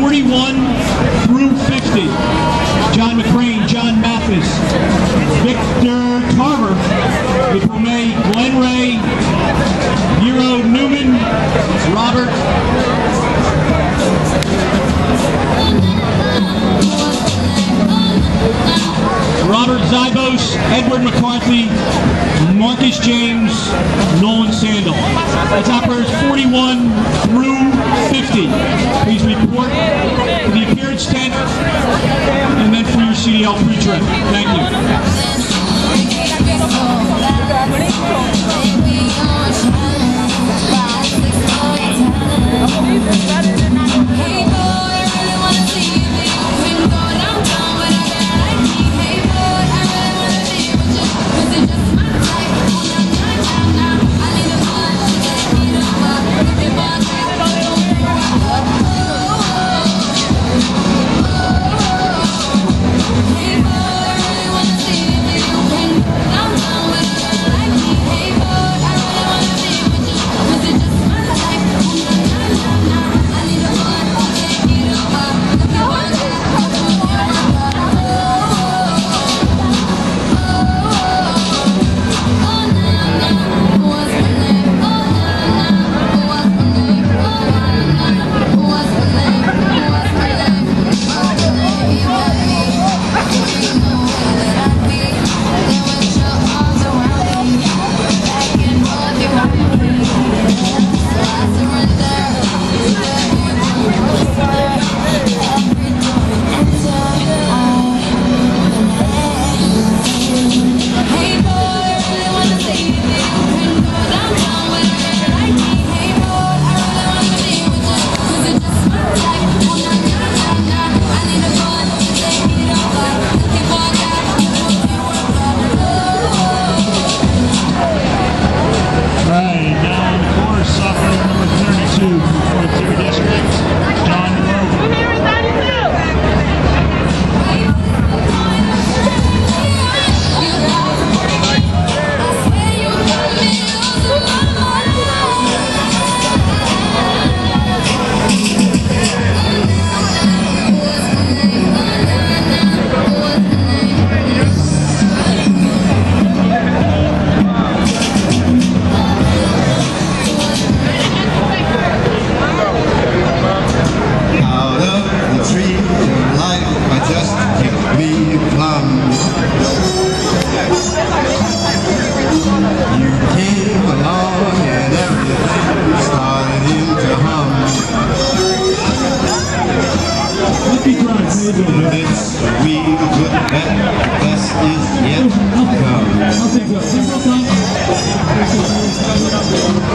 41 through 50. John McCrane, John Mathis, Victor Tarver, Romay Glenn Ray, Edward McCarthy, Marcus James, Nolan Sandel. That's operators 41 through 50. Please report to the appearance tent and then for your CDL pre-trip. Thank you. Me. You came along and everything started to hum. It's a real good bet, best is yet to come.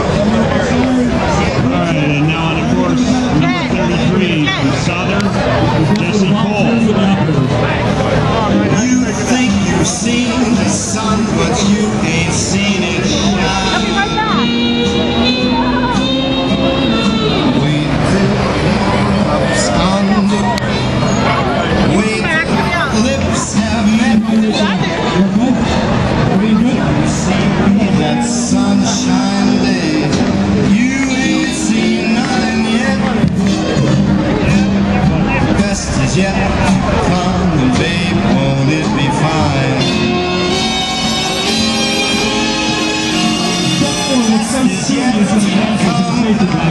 The sun, but you ain't seen it shine. 頑張ってください。